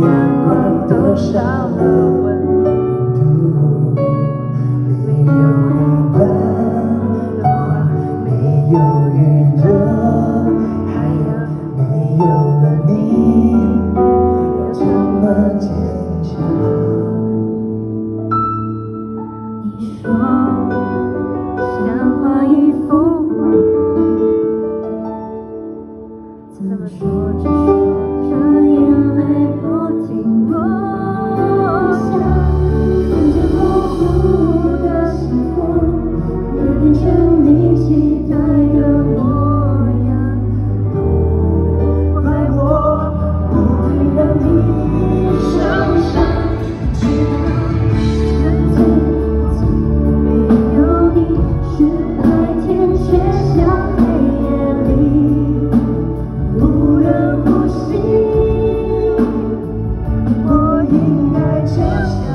阳光都少了温度没有花瓣没有雨的海洋没有了你要怎么期待的模样，不快我，不会让你受伤，直到沉醉。没有你，是白天却像黑夜里，不能呼吸。我应该珍惜。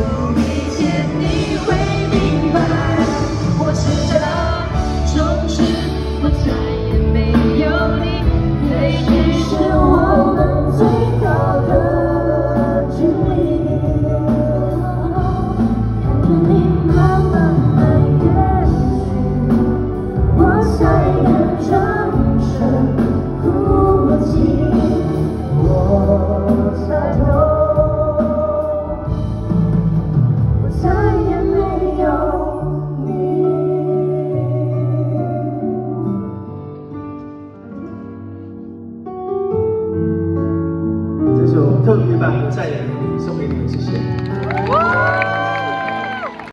you. 特别把我的再也送给你们谢谢。